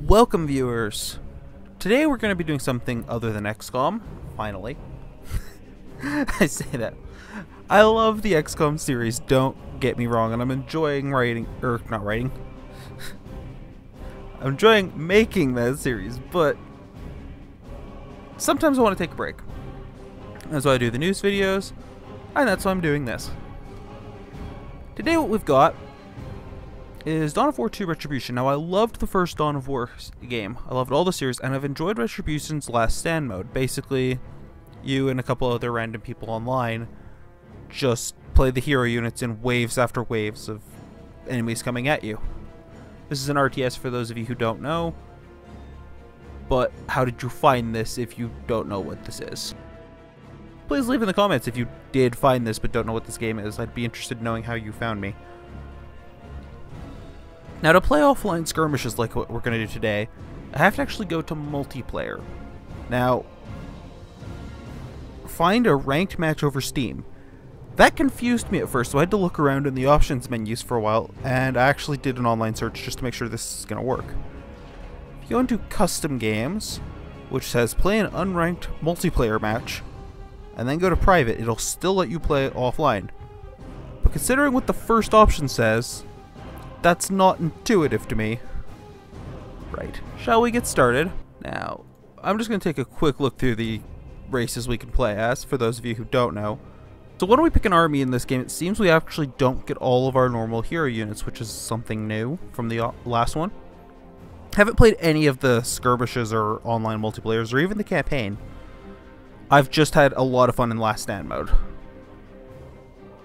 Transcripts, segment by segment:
Welcome viewers! Today we're going to be doing something other than XCOM, finally. I say that. I love the XCOM series, don't get me wrong, and I'm enjoying writing, er, not writing. I'm enjoying making that series, but sometimes I want to take a break. That's why I do the news videos, and that's why I'm doing this. Today what we've got is Dawn of War 2 Retribution. Now, I loved the first Dawn of War game. I loved all the series, and I've enjoyed Retribution's Last Stand mode. Basically, you and a couple other random people online just play the hero units in waves after waves of enemies coming at you. This is an RTS for those of you who don't know, but how did you find this if you don't know what this is? Please leave in the comments if you did find this but don't know what this game is. I'd be interested in knowing how you found me. Now to play offline skirmishes like what we're going to do today, I have to actually go to multiplayer. Now, find a ranked match over Steam. That confused me at first, so I had to look around in the options menus for a while, and I actually did an online search just to make sure this is going to work. If you go into custom games, which says play an unranked multiplayer match, and then go to private, it'll still let you play offline. But considering what the first option says, that's not intuitive to me. Right. Shall we get started? Now, I'm just going to take a quick look through the races we can play as, for those of you who don't know. So when we pick an army in this game, it seems we actually don't get all of our normal hero units, which is something new from the uh, last one. Haven't played any of the skirmishes or online multiplayers, or even the campaign. I've just had a lot of fun in Last Stand mode.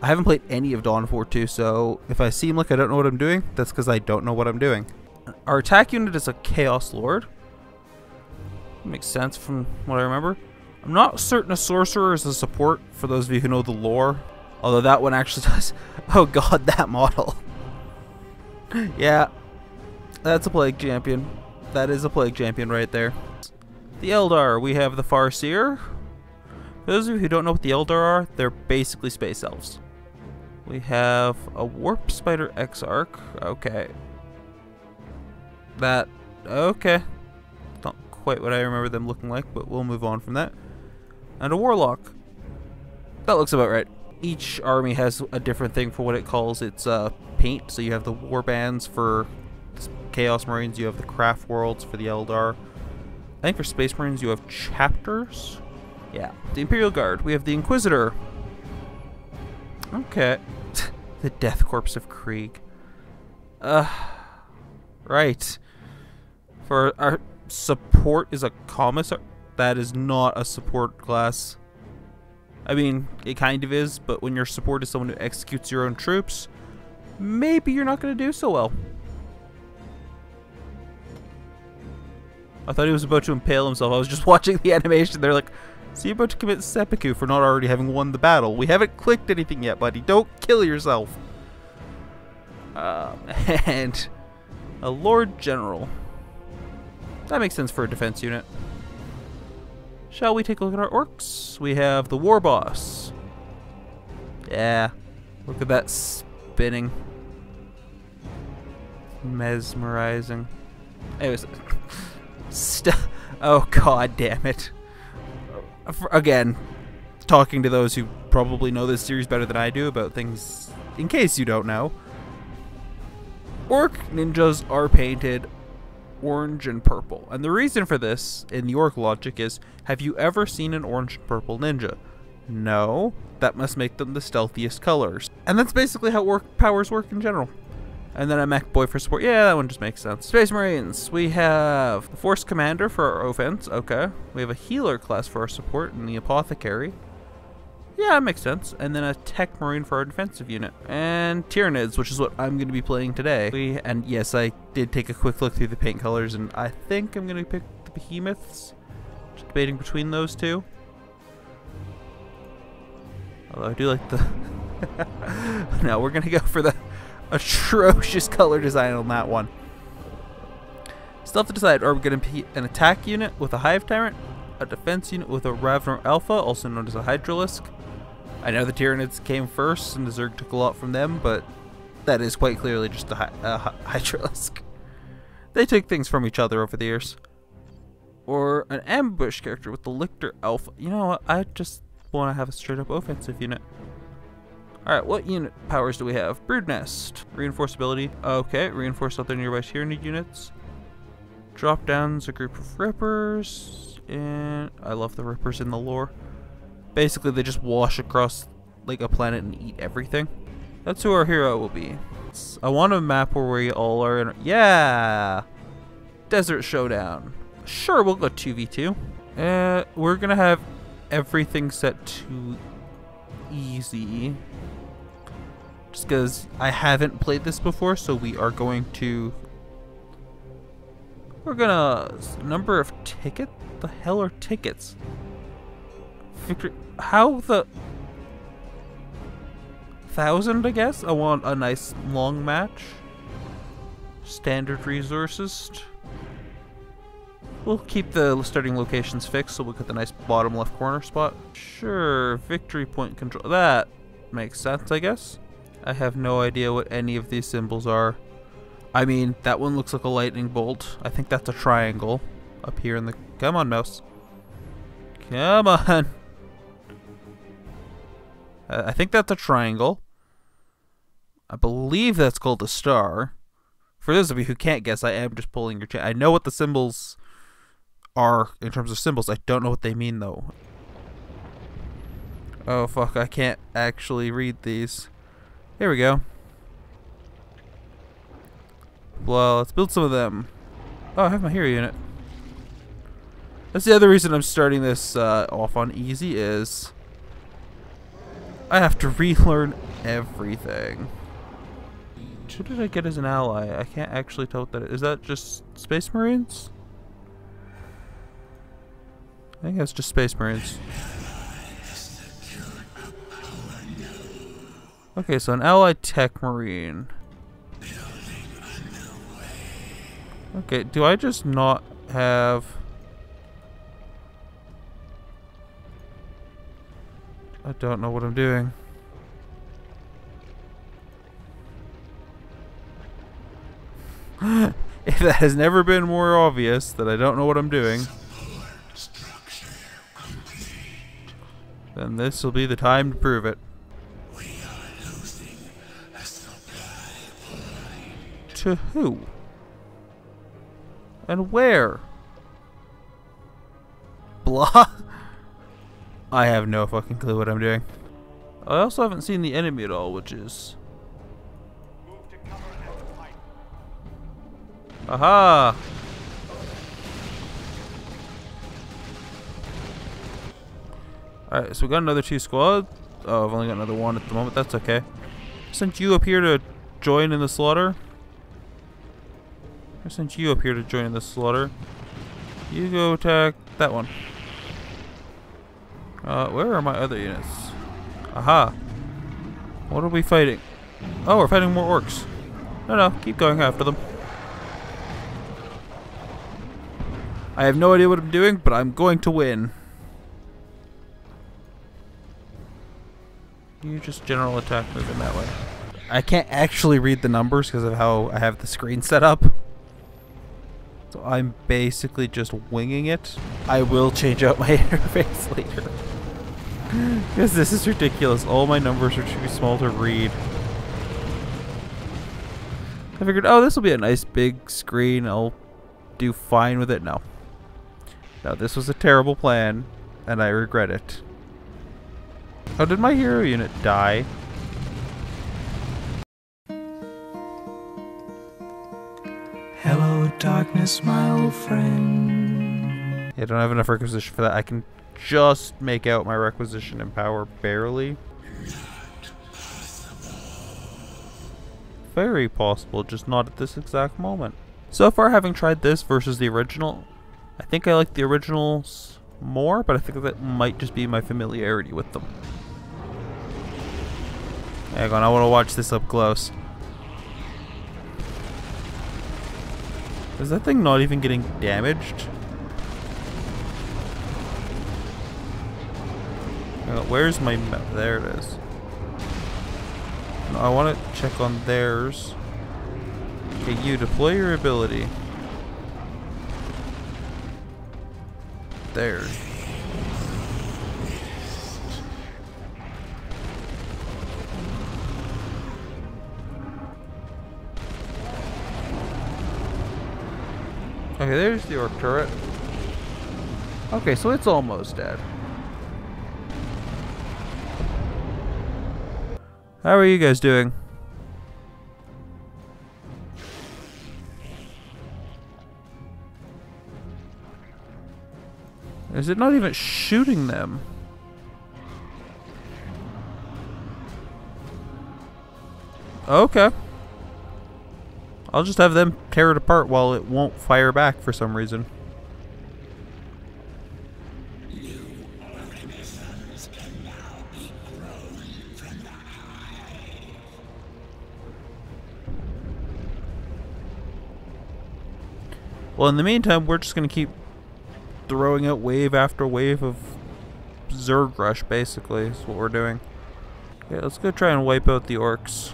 I haven't played any of Dawn of War 2, so if I seem like I don't know what I'm doing, that's because I don't know what I'm doing. Our attack unit is a Chaos Lord. Makes sense from what I remember. I'm not certain a Sorcerer is a support, for those of you who know the lore. Although that one actually does. Oh god, that model. yeah, that's a Plague Champion. That is a Plague Champion right there. The Eldar, we have the Farseer. For those of you who don't know what the Eldar are, they're basically Space Elves. We have a Warp Spider Exarch. Okay. That, okay. Not quite what I remember them looking like, but we'll move on from that. And a Warlock. That looks about right. Each army has a different thing for what it calls its uh, paint. So you have the War Bands for Chaos Marines, you have the Craft Worlds for the Eldar. I think for Space Marines you have Chapters. Yeah. The Imperial Guard. We have the Inquisitor. Okay. The Death Korps of Krieg. Uh, right. For our support is a commissar. That is not a support class. I mean, it kind of is, but when your support is someone who executes your own troops, maybe you're not going to do so well. I thought he was about to impale himself. I was just watching the animation. They're like, so you're about to commit seppuku for not already having won the battle. We haven't clicked anything yet, buddy. Don't kill yourself. Um, and a Lord General. That makes sense for a defense unit. Shall we take a look at our orcs? We have the War Boss. Yeah. Look at that spinning. Mesmerizing. Anyways. St oh god damn it again, talking to those who probably know this series better than I do about things in case you don't know. Orc ninjas are painted orange and purple. And the reason for this, in the orc logic, is have you ever seen an orange and purple ninja? No. That must make them the stealthiest colors. And that's basically how orc powers work in general. And then a Mek Boy for support. Yeah, that one just makes sense. Space Marines. We have the Force Commander for our offense. Okay. We have a Healer class for our support and the Apothecary. Yeah, that makes sense. And then a Tech Marine for our defensive unit. And Tyranids, which is what I'm going to be playing today. We And yes, I did take a quick look through the paint colors, and I think I'm going to pick the Behemoths. Just debating between those two. Although I do like the... no, we're going to go for the atrocious color design on that one. Still have to decide, are we going to be an attack unit with a Hive Tyrant, a defense unit with a Ravener Alpha, also known as a Hydralisk? I know the Tyranids came first, and the Zerg took a lot from them, but that is quite clearly just a, hy a Hydralisk. They take things from each other over the years. Or an ambush character with the Lictor Alpha. You know what? I just want to have a straight up offensive unit. Alright, what unit powers do we have? Brood Nest. Reinforceability. Okay, reinforce other nearby Tyranid units. Drop downs a group of Rippers. And I love the Rippers in the lore. Basically, they just wash across like a planet and eat everything. That's who our hero will be. I want a map where we all are in. Yeah! Desert Showdown. Sure, we'll go 2v2. Uh, we're gonna have everything set to easy. Just because I haven't played this before, so we are going to... We're gonna... Number of ticket? The hell are tickets? Victory... How the... Thousand, I guess? I want a nice long match. Standard resources. We'll keep the starting locations fixed, so we'll get the nice bottom left corner spot. Sure, victory point control. That makes sense, I guess. I have no idea what any of these symbols are. I mean, that one looks like a lightning bolt. I think that's a triangle up here in the... Come on, mouse. Come on. I think that's a triangle. I believe that's called a star. For those of you who can't guess, I am just pulling your chat. I know what the symbols are in terms of symbols. I don't know what they mean, though. Oh, fuck. I can't actually read these. Here we go. Well, let's build some of them. Oh, I have my hero unit. That's the other reason I'm starting this uh, off on easy is I have to relearn everything. Who did I get as an ally? I can't actually tell what that is. Is that just Space Marines? I think that's just Space Marines. Okay, so an allied tech marine. Okay, do I just not have... I don't know what I'm doing. if that has never been more obvious that I don't know what I'm doing, then this will be the time to prove it. To who? And where? Blah? I have no fucking clue what I'm doing. I also haven't seen the enemy at all, which is... Aha! Alright, so we got another two squads. Oh, I've only got another one at the moment. That's okay. Sent you up here to join in the slaughter. I sent you up here to join in the slaughter. You go attack that one. Uh, where are my other units? Aha. What are we fighting? Oh, we're fighting more orcs. No, no, keep going after them. I have no idea what I'm doing, but I'm going to win. You just general attack moving that way. I can't actually read the numbers because of how I have the screen set up. So I'm basically just winging it. I will change out my interface later. Because this is ridiculous. All my numbers are too small to read. I figured, oh, this will be a nice big screen. I'll do fine with it. No. No, this was a terrible plan, and I regret it. Oh, did my hero unit die? Darkness, my old friend. I don't have enough requisition for that. I can just make out my requisition and power barely. Very possible, just not at this exact moment. So far, having tried this versus the original, I think I like the originals more, but I think that might just be my familiarity with them. Hang on, I want to watch this up close. Is that thing not even getting damaged? Uh, where's my map? There it is. No, I want to check on theirs. Okay, you deploy your ability. There. Okay, there's the orc turret. Okay, so it's almost dead. How are you guys doing? Is it not even shooting them? Okay. I'll just have them tear it apart while it won't fire back for some reason. Well, in the meantime, we're just going to keep throwing out wave after wave of Zerg Rush, basically, is what we're doing. Yeah, let's go try and wipe out the orcs.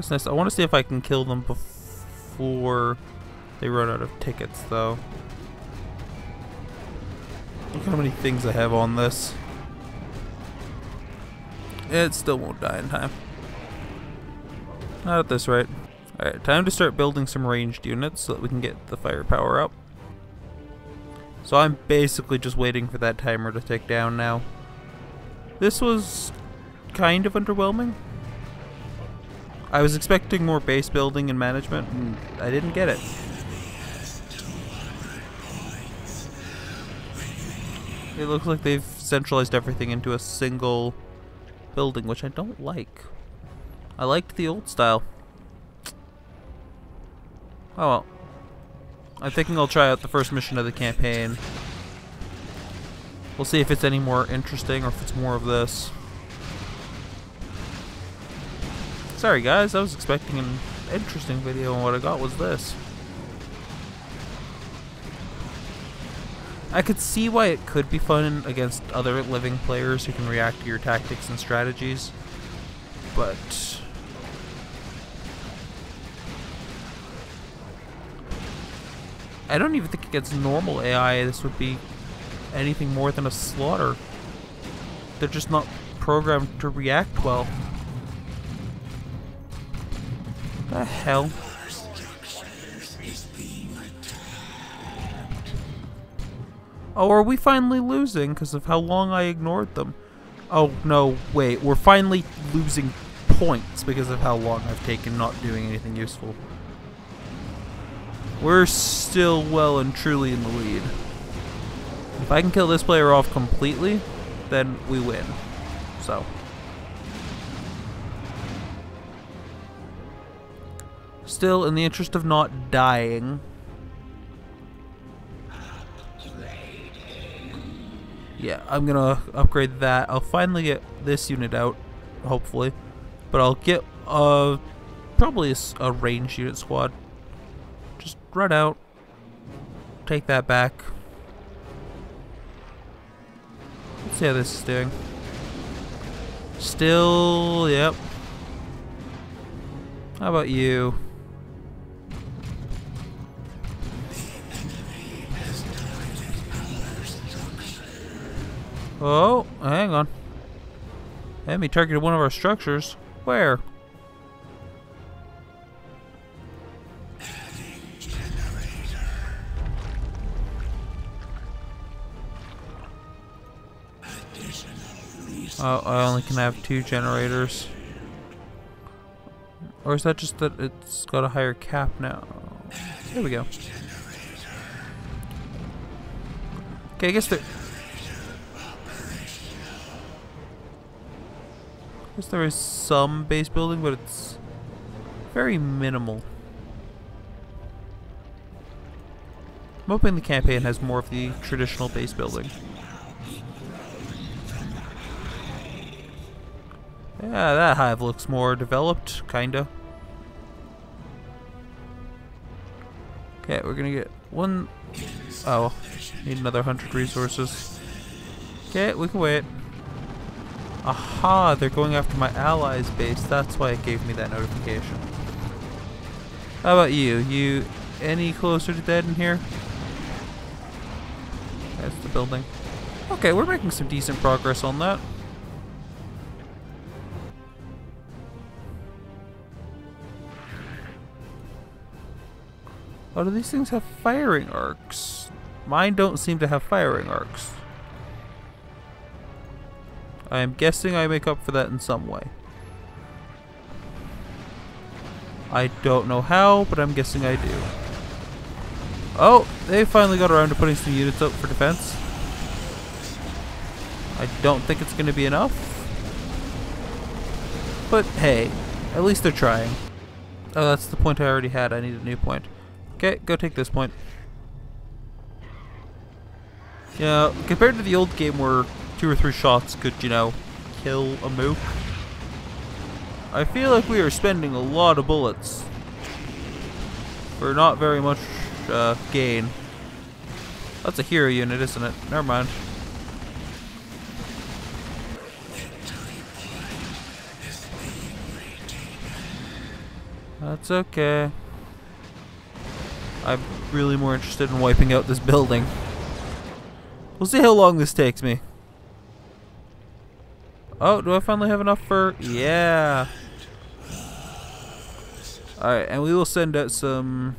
That's nice. I want to see if I can kill them before they run out of tickets, though. Look how many things I have on this. It still won't die in time. Not at this rate. Alright, time to start building some ranged units so that we can get the firepower up. So I'm basically just waiting for that timer to tick down now. This was kind of underwhelming. I was expecting more base building and management, and I didn't get it. It looks like they've centralized everything into a single building, which I don't like. I liked the old style. Oh well. I'm thinking I'll try out the first mission of the campaign. We'll see if it's any more interesting or if it's more of this. Sorry guys, I was expecting an interesting video and what I got was this. I could see why it could be fun against other living players who can react to your tactics and strategies, but... I don't even think against normal AI this would be anything more than a slaughter. They're just not programmed to react well. The hell? Oh, are we finally losing because of how long I ignored them? Oh, no, wait. We're finally losing points because of how long I've taken not doing anything useful. We're still well and truly in the lead. If I can kill this player off completely, then we win. So... Still, in the interest of not dying... Yeah, I'm gonna upgrade that. I'll finally get this unit out, hopefully. But I'll get uh, probably a, a range unit squad. Just run out. Take that back. Let's see how this is doing. Still, yep. How about you? Oh, hang on. Enemy targeted one of our structures. Where? Oh, I only can have two generators. Or is that just that it's got a higher cap now? There we go. Okay, I guess there... I guess there is some base building, but it's very minimal. I'm hoping the campaign has more of the traditional base building. Yeah, that hive looks more developed, kinda. Okay, we're gonna get one... Oh, need another 100 resources. Okay, we can wait. Aha, they're going after my allies base. That's why it gave me that notification. How about you? You any closer to dead in here? That's the building. Okay, we're making some decent progress on that. Oh, do these things have firing arcs? Mine don't seem to have firing arcs. I am guessing I make up for that in some way. I don't know how, but I'm guessing I do. Oh, they finally got around to putting some units up for defense. I don't think it's going to be enough. But hey, at least they're trying. Oh, that's the point I already had. I need a new point. Okay, go take this point. Yeah, compared to the old game where two or three shots could, you know, kill a mook, I feel like we are spending a lot of bullets for not very much uh, gain. That's a hero unit, isn't it? Never mind. That's okay. I'm really more interested in wiping out this building. We'll see how long this takes me. Oh, do I finally have enough for... Yeah. Alright, and we will send out some...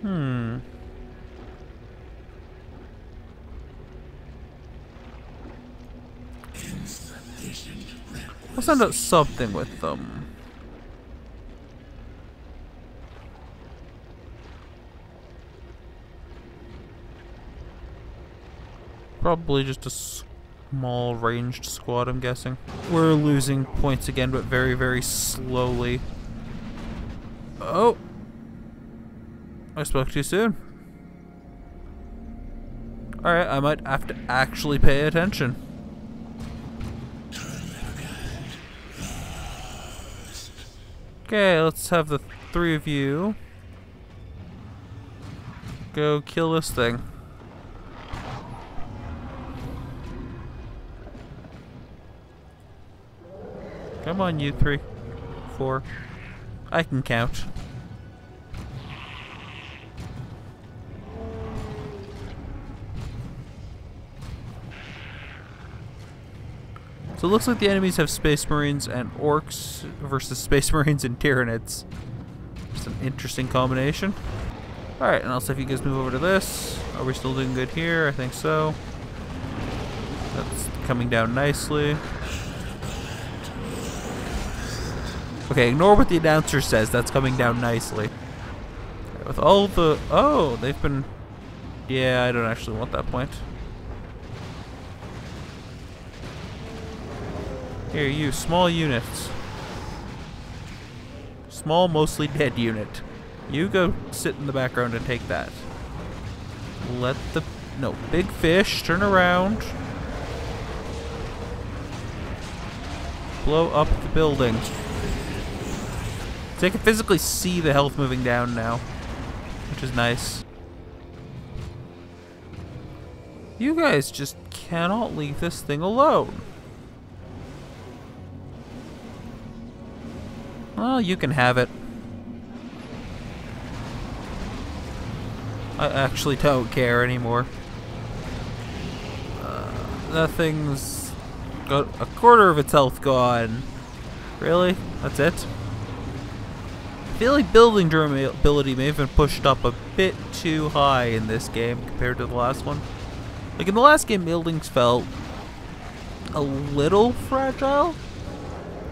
Hmm. We'll send out something with them. Probably just a small ranged squad, I'm guessing. We're losing points again, but very, very slowly. Oh! I spoke too soon. Alright, I might have to actually pay attention. Okay, let's have the three of you go kill this thing. Come on, you three. Four. I can count. So it looks like the enemies have Space Marines and Orcs versus Space Marines and Tyranids. It's an interesting combination. Alright, and also if you guys move over to this. Are we still doing good here? I think so. That's coming down nicely. Okay, ignore what the announcer says. That's coming down nicely. With all the... Oh, they've been... Yeah, I don't actually want that point. Here, you, small units. Small, mostly dead unit. You go sit in the background and take that. Let the... No, big fish, turn around. Blow up the building. So I can physically see the health moving down now. Which is nice. You guys just cannot leave this thing alone. Well, you can have it. I actually don't care anymore. Uh, that thing's got a quarter of its health gone. Really? That's it? I feel like building durability may have been pushed up a bit too high in this game compared to the last one. Like in the last game, buildings felt a little fragile,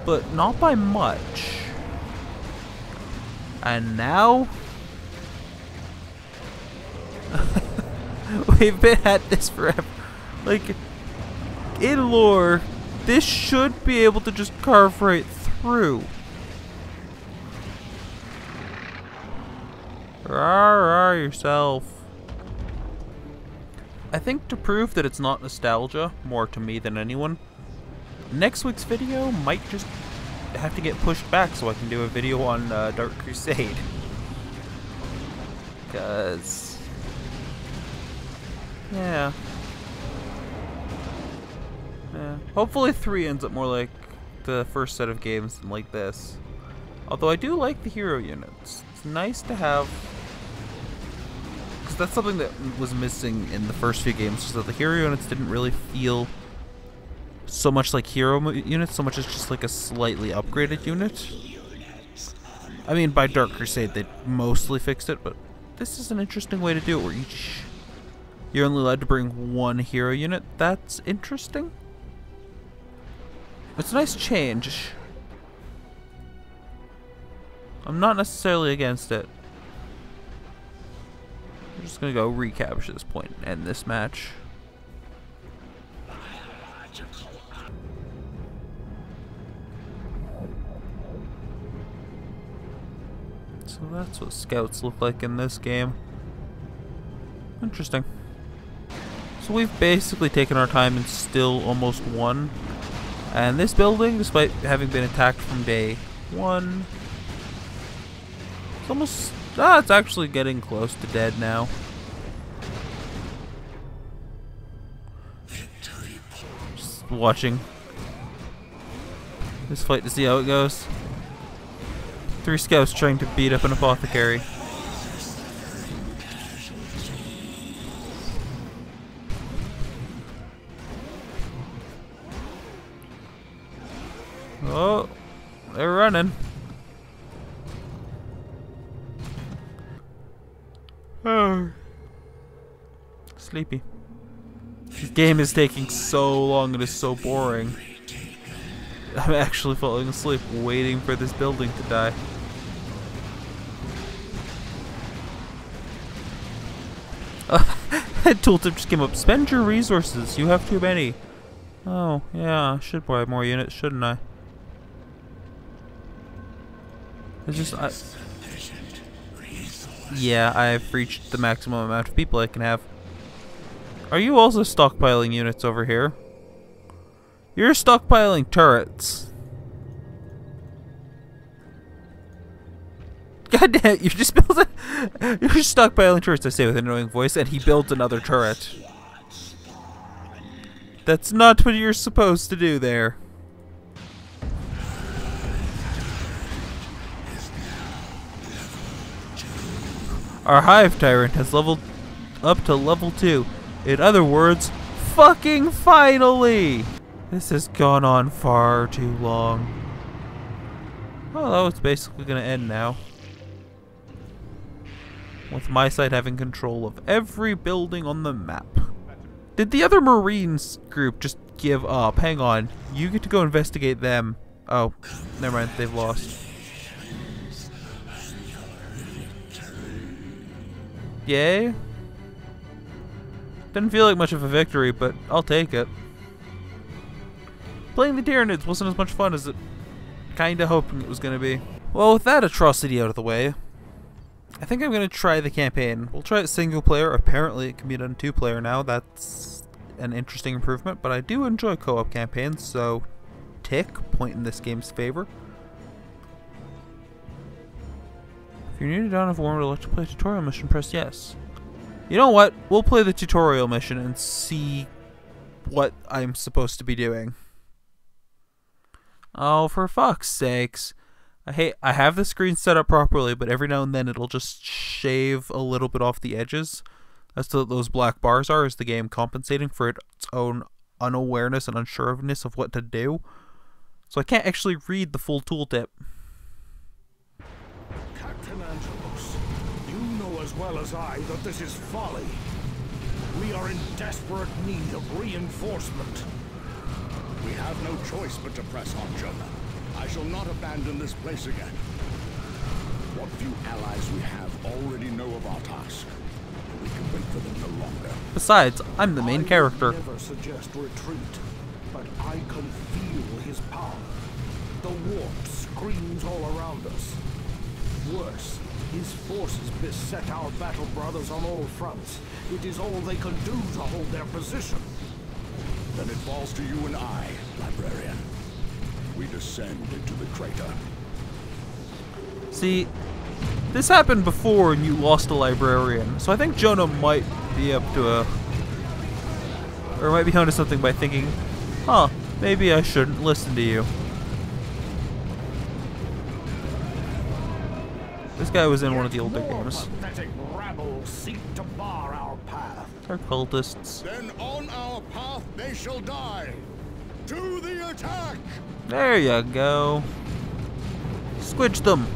but not by much. And now... We've been at this forever. Like, in lore, this should be able to just carve right through. Rar yourself. I think to prove that it's not nostalgia, more to me than anyone, next week's video might just have to get pushed back so I can do a video on uh, Dark Crusade. Because... Yeah. Yeah. Hopefully 3 ends up more like the first set of games than like this. Although I do like the hero units. It's nice to have... That's something that was missing in the first few games, is that the hero units didn't really feel so much like hero units, so much as just like a slightly upgraded unit. I mean, by Dark Crusade, they mostly fixed it, but this is an interesting way to do it, where each... You're only allowed to bring one hero unit. That's interesting. It's a nice change. I'm not necessarily against it. Just gonna go recapture this point and end this match. So that's what scouts look like in this game. Interesting. So we've basically taken our time and still almost won. And this building, despite having been attacked from day one, it's almost... Ah, it's actually getting close to dead now. Just watching this fight to see how it goes. Three scouts trying to beat up an apothecary. Game is taking so long and is so boring. I'm actually falling asleep waiting for this building to die. Tooltip just came up. Spend your resources. You have too many. Oh, yeah. I should buy more units, shouldn't I? It's just... I, yeah, I've reached the maximum amount of people I can have. Are you also stockpiling units over here? You're stockpiling turrets. God damn it, you just built a... You're stockpiling turrets, I say with an annoying voice, and he builds another turret. That's not what you're supposed to do there. Our Hive Tyrant has leveled up to level 2. In other words, fucking finally! This has gone on far too long. Oh, well, it's basically gonna end now. With my side having control of every building on the map. Did the other Marines group just give up? Hang on. You get to go investigate them. Oh, never mind. They've lost. Yay. Didn't feel like much of a victory, but I'll take it. Playing the Tyranids wasn't as much fun as it kinda hoping it was gonna be. Well, with that atrocity out of the way, I think I'm gonna try the campaign. We'll try it single player. Apparently, it can be done two player now. That's an interesting improvement, but I do enjoy co-op campaigns, so tick, point in this game's favor. If you're new to Dawn of War and would like to play a tutorial mission, press yes. You know what? We'll play the tutorial mission and see what I'm supposed to be doing. Oh, for fuck's sakes. I hate I have the screen set up properly, but every now and then it'll just shave a little bit off the edges. That's what those black bars are, is the game compensating for its own unawareness and unsureness of what to do. So I can't actually read the full tooltip. Well as I that this is folly. We are in desperate need of reinforcement. We have no choice but to press on, Jonah. I shall not abandon this place again. What few allies we have already know of our task. We can wait for them no longer. Besides, I'm the main I character. never suggest retreat, but I can feel his power. The warp screams all around us. Worse, his forces beset our battle brothers on all fronts. It is all they can do to hold their position. Then it falls to you and I, librarian. We descend into the crater. See, this happened before and you lost a librarian, so I think Jonah might be up to a... Or might be onto something by thinking, huh, maybe I shouldn't listen to you. This guy was in one of the older games. seek to bar our path. They're cultists. Then on our path they shall die. To the attack! There you go. Squidge them.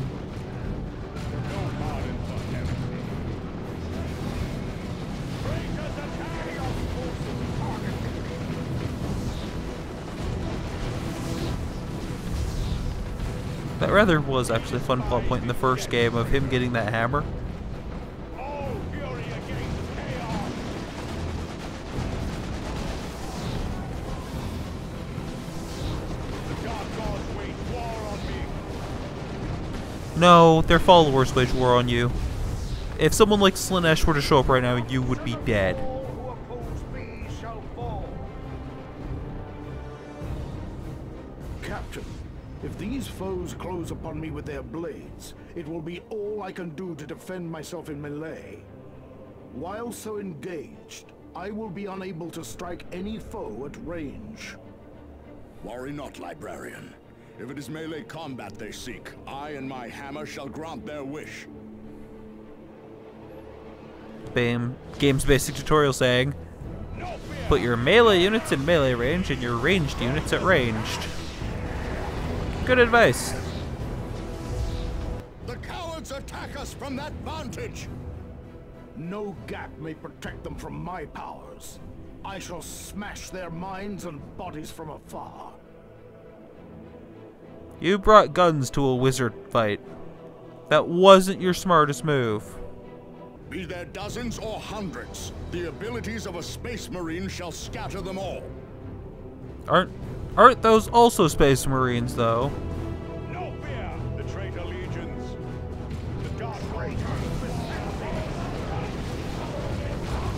Rather was actually a fun plot point in the first game of him getting that hammer. No, their followers wage war on you. If someone like Slaanesh were to show up right now, you would be dead. Foes close upon me with their blades, it will be all I can do to defend myself in melee. While so engaged, I will be unable to strike any foe at range. Worry not, librarian. If it is melee combat they seek, I and my hammer shall grant their wish. Bam. Game's basic tutorial saying, put your melee units in melee range and your ranged units at ranged. Good advice. The cowards attack us from that vantage! No gap may protect them from my powers. I shall smash their minds and bodies from afar. You brought guns to a wizard fight. That wasn't your smartest move. Be there dozens or hundreds, the abilities of a space marine shall scatter them all. Aren't aren't those also space marines though? No fear, the traitor legions. The dark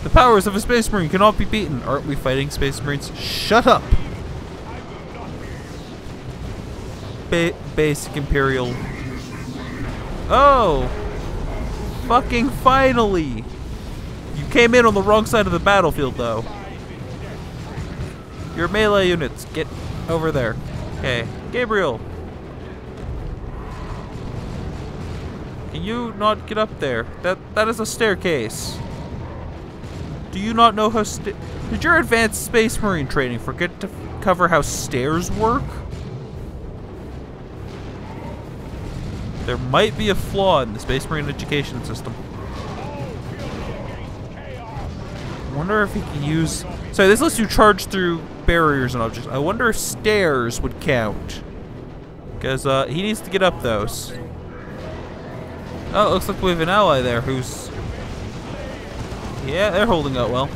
The powers of a space marine cannot be beaten. Aren't we fighting space marines? Shut up. Ba basic imperial. Oh. Fucking finally. You came in on the wrong side of the battlefield though. Your melee units, get over there. Okay, Gabriel. Can you not get up there? That that is a staircase. Do you not know how Did your advanced space marine training forget to cover how stairs work? There might be a flaw in the space marine education system. wonder if he can use. Sorry, this lets you charge through barriers and objects. I wonder if stairs would count. Because uh, he needs to get up those. Oh, it looks like we have an ally there who's. Yeah, they're holding out well.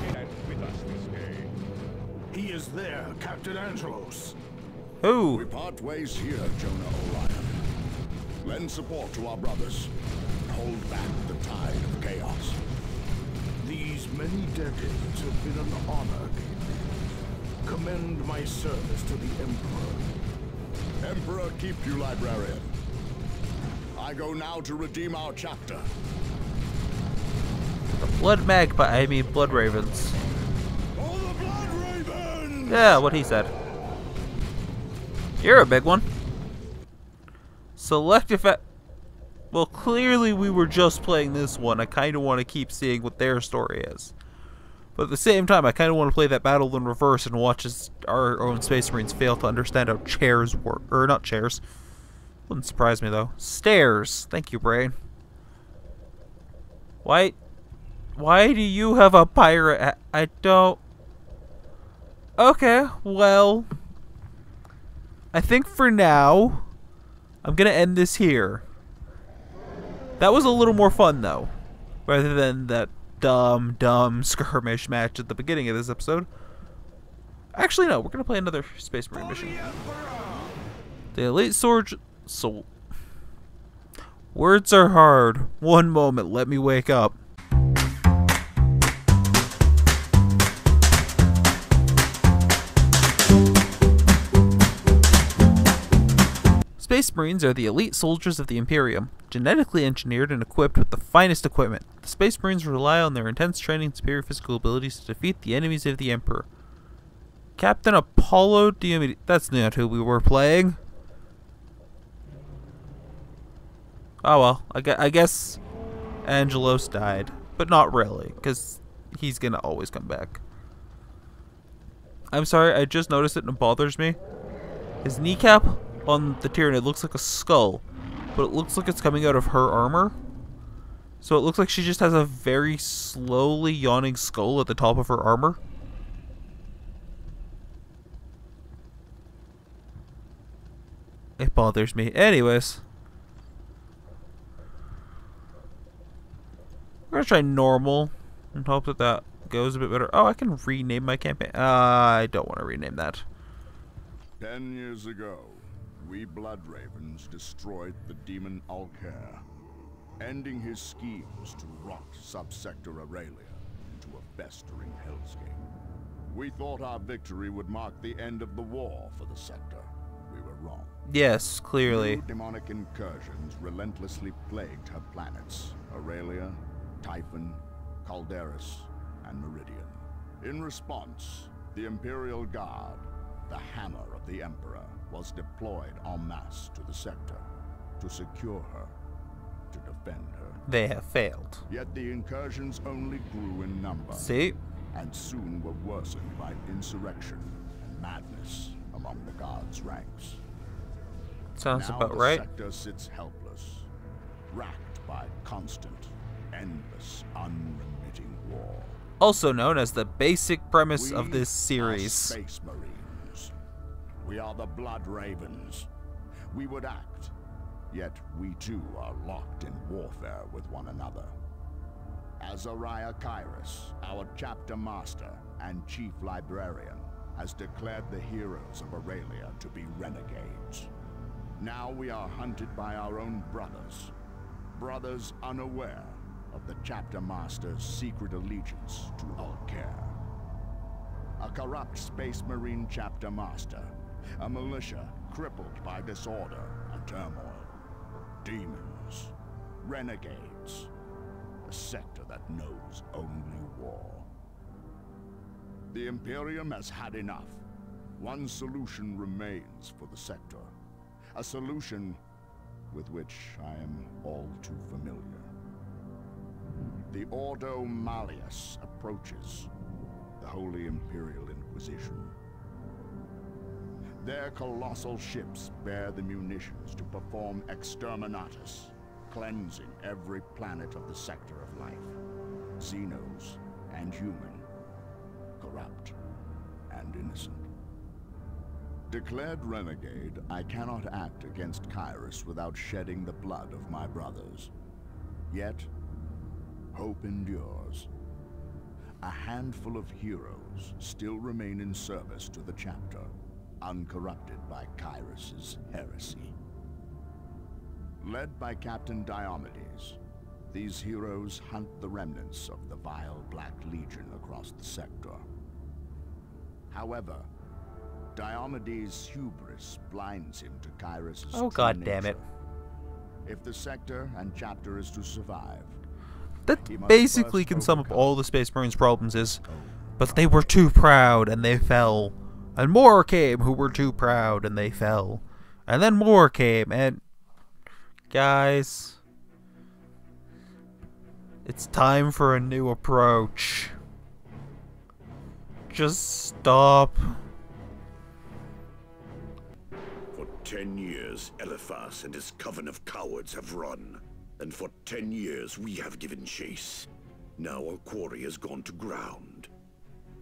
He is there, Captain Angelos. We Who? part ways here, Jonah Orion. Lend support to our brothers. Hold back the tide of chaos. These many decades have been an honor. Commend my service to the Emperor. Emperor, keep you, librarian. I go now to redeem our chapter. The Blood Magpie. I mean, Blood Ravens. Oh, the Blood Ravens! Yeah, what he said. You're a big one. Select effect. Well, clearly we were just playing this one. I kind of want to keep seeing what their story is. But at the same time, I kind of want to play that battle in reverse and watch as our own Space Marines fail to understand how chairs work. Or, not chairs. Wouldn't surprise me, though. Stairs. Thank you, Brain. Why... Why do you have a pirate? I don't... Okay, well... I think for now, I'm gonna end this here. That was a little more fun, though. Rather than that dumb, dumb skirmish match at the beginning of this episode. Actually, no, we're gonna play another Space Marine mission. The Elite Sword... So... Words are hard. One moment, let me wake up. Space Marines are the elite soldiers of the Imperium, genetically engineered and equipped with the finest equipment. The Space Marines rely on their intense training and superior physical abilities to defeat the enemies of the Emperor. Captain Apollo Diomedes. That's not who we were playing. Oh well, I, gue- I guess Angelos died, but not really, because he's gonna always come back. I'm sorry, I just noticed it and it bothers me. His kneecap on the Tyranid looks like a skull, but it looks like it's coming out of her armor. So it looks like she just has a very slowly yawning skull at the top of her armor. It bothers me. Anyways. We're gonna try normal and hope that that goes a bit better. Oh, I can rename my campaign. Uh, I don't want to rename that. Ten years ago, we Blood Ravens destroyed the demon Ulkair, ending his schemes to rot subsector Aurelia into a festering hellscape. We thought our victory would mark the end of the war for the sector. We were wrong. Yes, clearly. New demonic incursions relentlessly plagued her planets, Aurelia, Typhon, Calderis, and Meridian. In response, the Imperial Guard, the Hammer of the Emperor, was deployed en masse to the sector to secure her, to defend her. They have failed. Yet the incursions only grew in number See? and soon were worsened by insurrection and madness among the Guard's ranks. Sounds now about the right. sector sits helpless, racked by constant, endless, unremitting war. Also known as the basic premise of We this are series. Space Marines. We are the Blood Ravens. We would act, yet we too are locked in warfare with one another. Azariah Kyrus, our chapter master and chief librarian, has declared the heroes of Aurelia to be renegades. Now we are hunted by our own brothers. Brothers unaware of the chapter master's secret allegiance to Ulkair. A corrupt space marine chapter master. A militia crippled by disorder and turmoil. Demons. Renegades. A sector that knows only war. The Imperium has had enough. One solution remains for the sector. A solution with which I am all too familiar. The Ordo Malleus approaches the Holy Imperial Inquisition. Their colossal ships bear the munitions to perform exterminatus, cleansing every planet of the sector of life. Xenos and human, corrupt and innocent. Declared renegade, I cannot act against Kyrus without shedding the blood of my brothers. Yet, hope endures. A handful of heroes still remain in service to the chapter, uncorrupted by Kyrus's heresy. Led by Captain Diomedes, these heroes hunt the remnants of the vile Black Legion across the sector. However, Diomedes' hubris blinds him to Kyrus's Oh, God damn it. If the sector and chapter is to survive, That basically can sum up all the Space Marines' problems is, oh. but they were too proud and they fell. And more came who were too proud and they fell. And then more came and... Guys... It's time for a new approach. Just stop. For ten years, Eliphas and his coven of cowards have run. And for ten years, we have given chase. Now our quarry has gone to ground.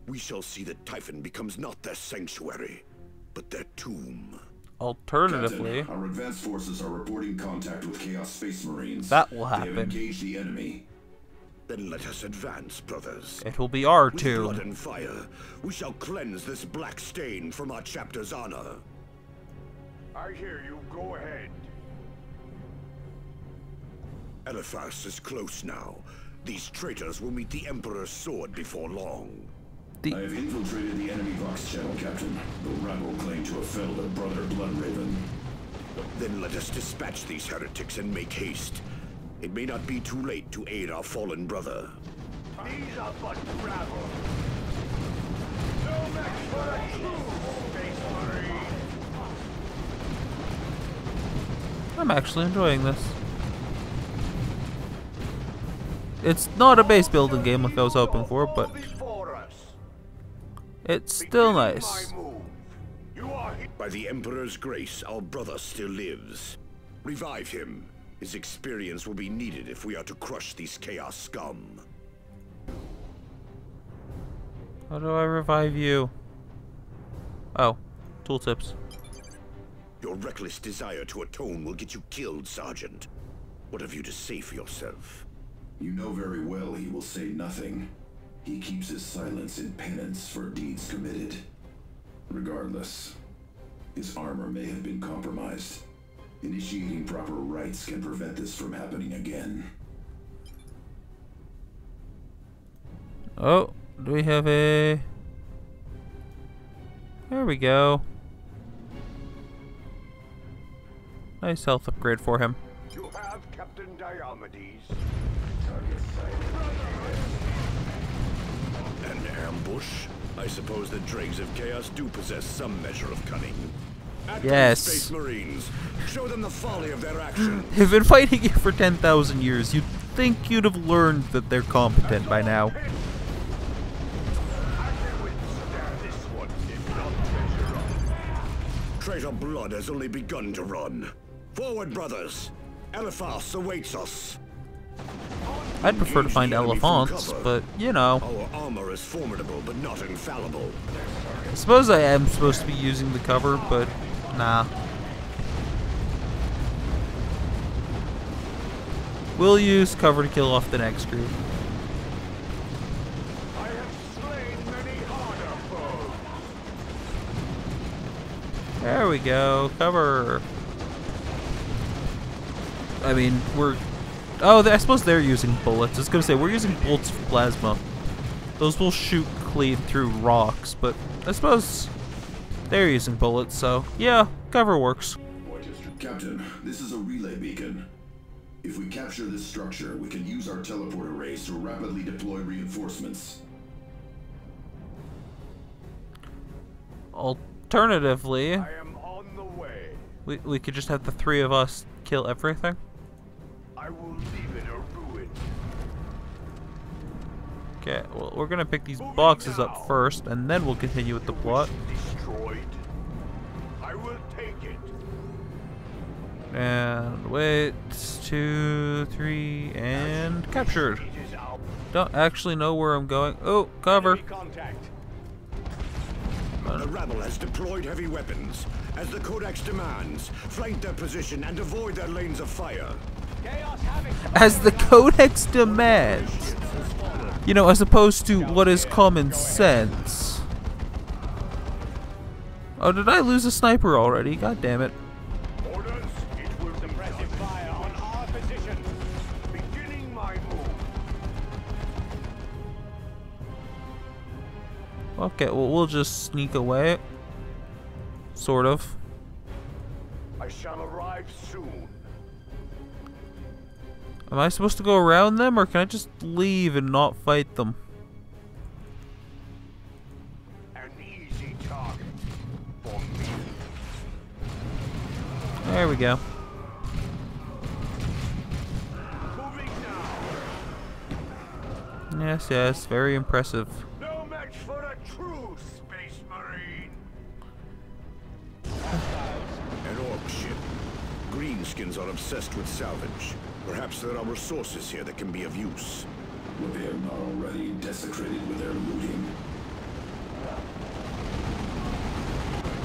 We shall see that Typhon becomes not their sanctuary, but their tomb. Alternatively, Captain, our advanced forces are reporting contact with Chaos Space Marines. That will They have happen. engaged the enemy. Then let us advance, brothers. it will be our With blood and fire, we shall cleanse this black stain from our chapter's honor. I hear you. Go ahead. Eliphas is close now. These traitors will meet the Emperor's sword before long. I have infiltrated the enemy Vox channel, Captain. The rebel claimed to have felled a brother Bloodraven. Then let us dispatch these heretics and make haste. It may not be too late to aid our fallen brother. These are but gravel. No match for a true Space Marine. I'm actually enjoying this. It's not a base building game like I was hoping for, but Before us. It's still nice. You are he- By the Emperor's grace, our brother still lives. Revive him. His experience will be needed if we are to crush these Chaos scum. How do I revive you? Oh, tooltips. Your reckless desire to atone will get you killed, Sergeant. What have you to say for yourself? You know very well he will say nothing. He keeps his silence in penance for deeds committed. Regardless, his armor may have been compromised. Initiating proper rites can prevent this from happening again. Oh, do we have a... There we go. Nice health upgrade for him. You have Captain Diomedes. An ambush? I suppose the dregs of chaos do possess some measure of cunning. At Yes. Space Marines. Show them the folly of their action. They've been fighting it for 10,000 years. You'd think you'd have learned that they're competent by now. I can withstand this one if not measure up. Traitor blood has only begun to run. Forward, brothers. Eliphas awaits us. I'd prefer to find Engage the enemy from elephants, but you know. Our armor is formidable, but not infallible. I suppose I am supposed to be using the cover, but nah. We'll use cover to kill off the next group. I have slain many harder foes. There we go. Cover. I mean, we're. Oh, I suppose they're using bullets. I was gonna say we're using bolts of plasma. Those will shoot clean through rocks, but I suppose they're using bullets. So yeah, cover works. Captain, this is a relay beacon. If we capture this structure, we can use our teleport arrays to rapidly deploy reinforcements. Alternatively, I am on the way. we we could just have the three of us kill everything. I will leave it a ruin. Okay, well we're gonna pick these boxes up first, and then we'll continue with the plot. Destroyed. I will take it. And wait, two, three, and captured. It is our Don't actually know where I'm going. Oh, cover. The rabble has deployed heavy weapons. As the Codex demands, flank their position and avoid their lanes of fire. As the Codex demands. You know, as opposed to what is common sense. Oh, did I lose a sniper already? God damn it. Orders. It will suppressive fire on our position. Beginning my move. Okay, well, we'll just sneak away. Sort of. I shall arrive soon. Am I supposed to go around them, or can I just leave and not fight them? An easy target for me. There we go. Yes, yes, very impressive. No match for a true space marine. An orc ship. Greenskins are obsessed with salvage. Perhaps there are resources here that can be of use. What they have not already desecrated with their looting.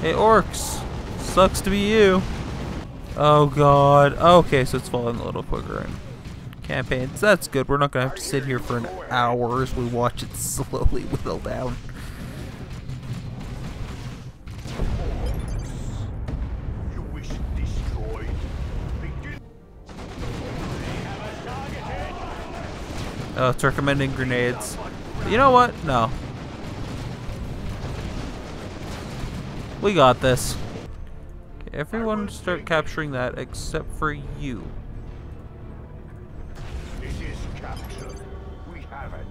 Hey, orcs! Sucks to be you. Oh god. Okay, so it's falling a little quicker in campaigns. That's good. We're not gonna have to sit here for an hour as we watch it slowly whittle down. Uh, oh, it's recommending grenades. You know what? No. We got this. Okay, everyone start capturing that except for you. It is captured. We have it.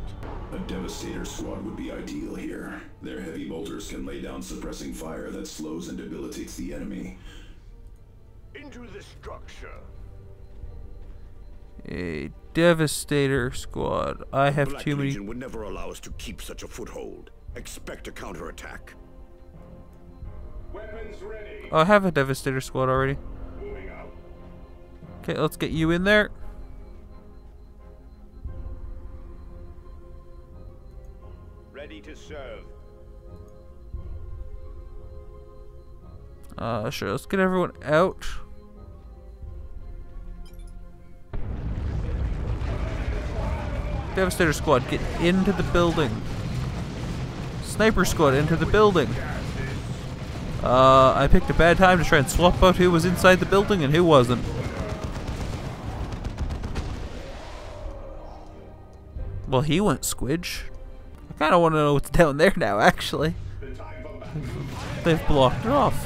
A Devastator squad would be ideal here. Their heavy bolters can lay down suppressing fire that slows and debilitates the enemy. Into the structure. A Devastator squad. I have Black too many. Legion would never allow us to keep such a foothold. Expect a counterattack. Weapons ready. Oh, I have a Devastator squad already. Moving out. Okay, let's get you in there. Ready to serve. Uh, sure. Let's get everyone out. Devastator squad, get into the building. Sniper squad, into the building. Uh, I picked a bad time to try and swap out who was inside the building and who wasn't. Well, he went squidge. I kind of want to know what's down there now, actually. They've blocked it off.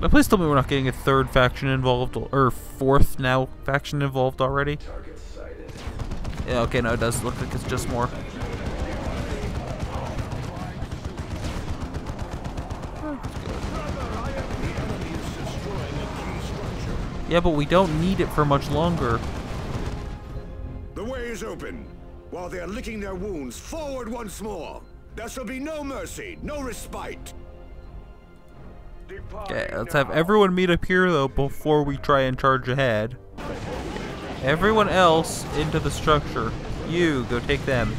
Now, please tell me we're not getting a third faction involved, or fourth now faction involved already. Yeah, okay, no, it does look like it's just more. Yeah, but we don't need it for much longer. The way is open. While they are licking their wounds, forward once more. There shall be no mercy, no respite. Okay, let's have everyone meet up here though before we try and charge ahead. Everyone else into the structure. You, go take them.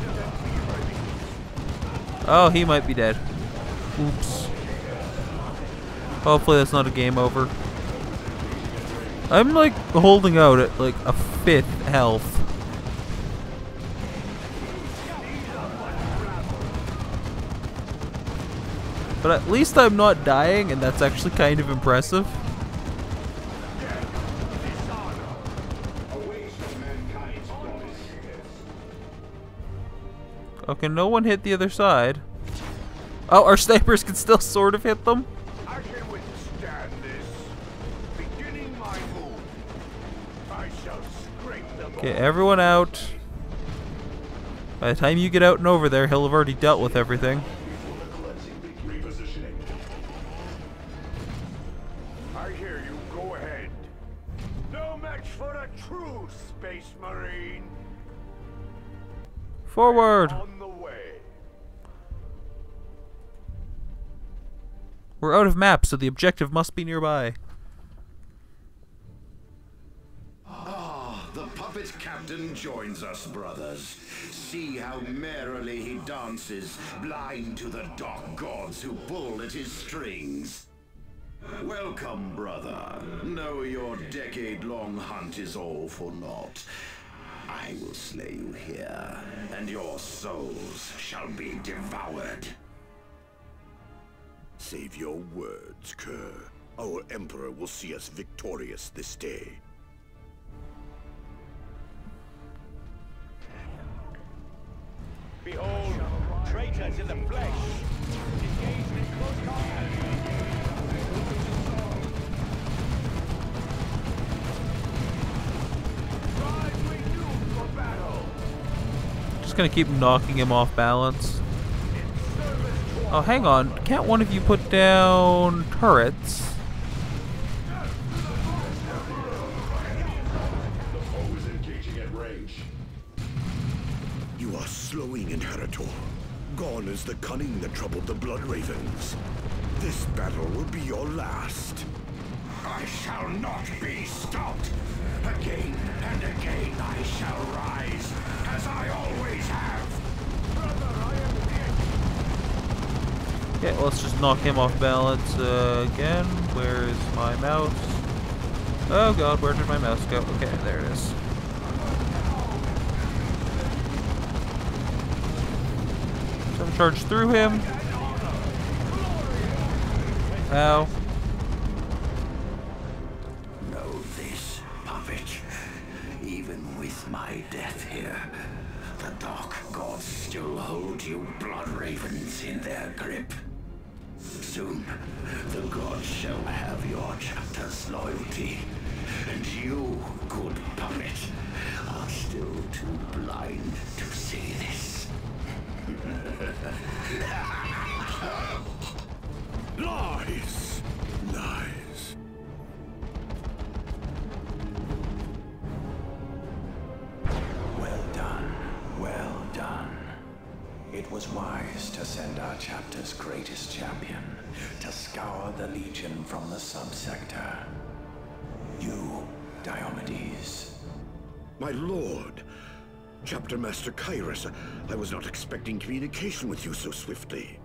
Oh, he might be dead. Oops. Hopefully that's not a game over. I'm like holding out at like a fifth health. But at least I'm not dying, and that's actually kind of impressive. Okay, no one hit the other side. Oh, our snipers can still sort of hit them. I can withstand this. Beginning my move. I shall scrape them Okay, everyone out. By the time you get out and over there, he'll have already dealt with everything. I hear you. Go ahead. No match for a true space marine. Forward! On the way. We're out of maps, so the objective must be nearby. Ah, the puppet captain joins us, brothers. See how merrily he dances, blind to the dark gods who pull at his strings. Welcome, brother. Know your decade-long hunt is all for naught. I will slay you here, and your souls shall be devoured. Save your words, cur. Our Emperor will see us victorious this day. Behold, traitors in the flesh. Engaged gonna keep knocking him off balance. Oh, hang on. Can't one of you put down turrets? You are slowing Inheritor. Gone is the cunning that troubled the Blood Ravens. This battle will be your last. I shall not be stopped. Again again Okay, let's just knock him off balance uh, again. Where is my mouse? Oh god, where did my mouse go? Okay, there it is. Some charge through him. Ow. Know this, puppet. Even with my death here, the Dark Gods still hold you Blood Ravens in their grip. Soon, the gods shall have your chapter's loyalty. And you, good puppet, are still too blind to see this. the Legion from the subsector. You, Diomedes. My lord, Chapter Master Kyrus, I was not expecting communication with you so swiftly.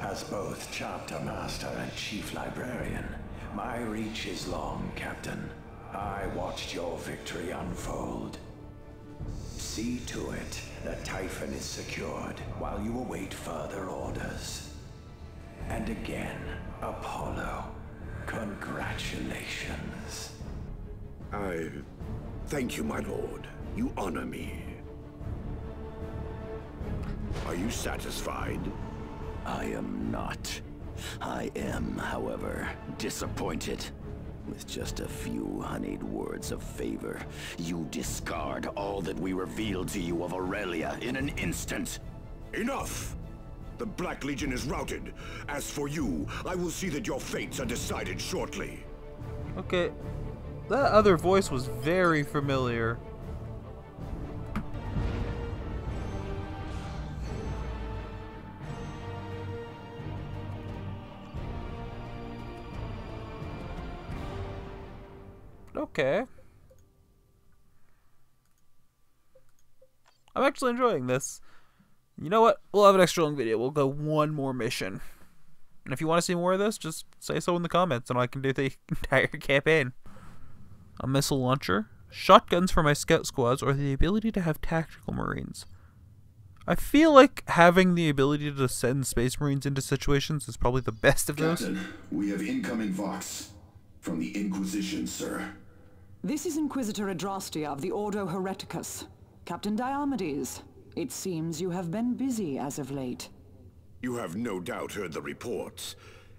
As both chapter master and chief librarian, my reach is long, Captain. I watched your victory unfold. See to it that Typhon is secured while you await further orders. And again, Apollo, congratulations. I thank you, my lord. You honor me. Are you satisfied? I am not. I am, however, disappointed. With just a few honeyed words of favor, you discard all that we revealed to you of Aurelia in an instant. Enough! The Black Legion is routed. As for you, I will see that your fates are decided shortly. Okay. That other voice was very familiar. Okay. I'm actually enjoying this. You know what? We'll have an extra long video. We'll go one more mission. And if you want to see more of this, just say so in the comments and I can do the entire campaign. A missile launcher, shotguns for my scout squads, or the ability to have tactical marines. I feel like having the ability to send space marines into situations is probably the best of those. Captain, we have incoming Vox. From the Inquisition, sir. This is Inquisitor Adrastia of the Ordo Hereticus. Captain Diomedes, it seems you have been busy as of late. You have no doubt heard the reports.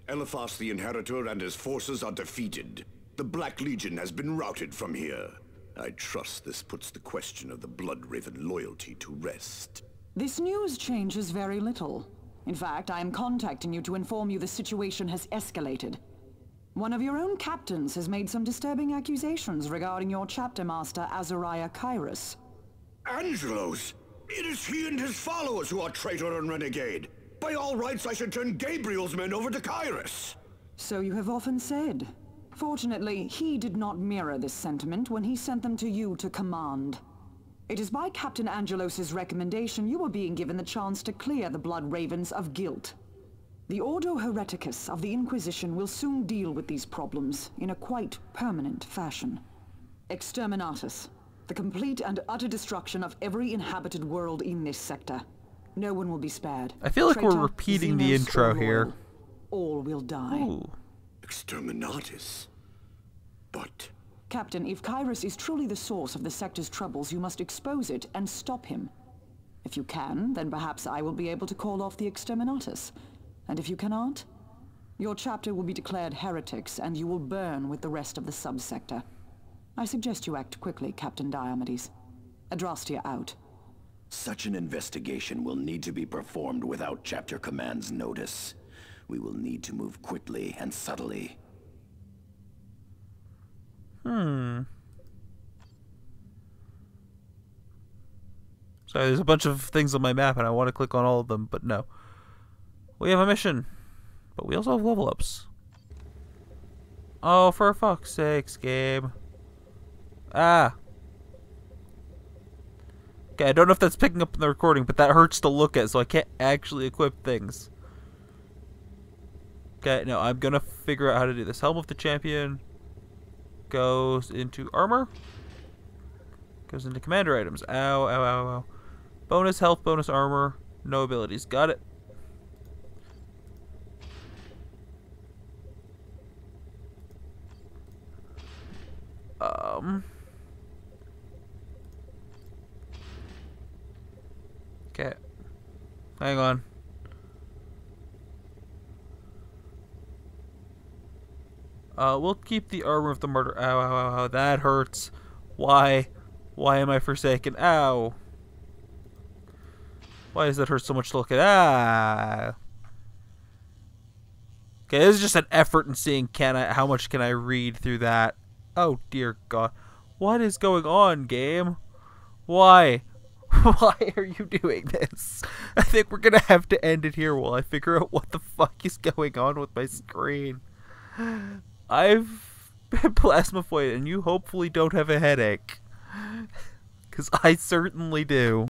Eliphas the Inheritor and his forces are defeated. The Black Legion has been routed from here. I trust this puts the question of the Bloodraven loyalty to rest. This news changes very little. In fact, I am contacting you to inform you the situation has escalated. One of your own captains has made some disturbing accusations regarding your chapter master, Azariah Kyrus. Angelos! It is he and his followers who are traitor and renegade. By all rights, I should turn Gabriel's men over to Kyrus. So you have often said. Fortunately, he did not mirror this sentiment when he sent them to you to command. It is by Captain Angelos's recommendation you are being given the chance to clear the Blood Ravens of guilt. The Ordo Hereticus of the Inquisition will soon deal with these problems in a quite permanent fashion. Exterminatus. The complete and utter destruction of every inhabited world in this sector. No one will be spared. I feel like we're Traitor, repeating the intro or here. All will die. Ooh. Exterminatus. But Captain, if Kyrus is truly the source of the sector's troubles, you must expose it and stop him. If you can, then perhaps I will be able to call off the Exterminatus. And if you cannot, your chapter will be declared heretics and you will burn with the rest of the subsector. I suggest you act quickly, Captain Diomedes. Adrastia out. Such an investigation will need to be performed without Chapter Command's notice. We will need to move quickly and subtly. Hmm. Sorry, there's a bunch of things on my map and I want to click on all of them, but no. We have a mission, but we also have level ups. Oh, for fuck's sakes, game. Ah. Okay, I don't know if that's picking up in the recording, but that hurts to look at, so I can't actually equip things. Okay, no, I'm gonna figure out how to do this. Helm of the Champion goes into armor. Goes into commander items. Ow, ow, ow, ow. Bonus health, bonus armor, no abilities. Got it. Um. Okay. Hang on. Uh, we'll keep the armor of the murder. Ow, ow, ow, ow. That hurts. Why? Why am I forsaken? Ow. Why does that hurt so much to look at? Ah. Okay, this is just an effort in seeing can I how much can I read through that. Oh dear God, what is going on, game? Why? Why are you doing this? I think we're gonna have to end it here while I figure out what the fuck is going on with my screen. I've been Plasmavoid, and you hopefully don't have a headache. Because I certainly do.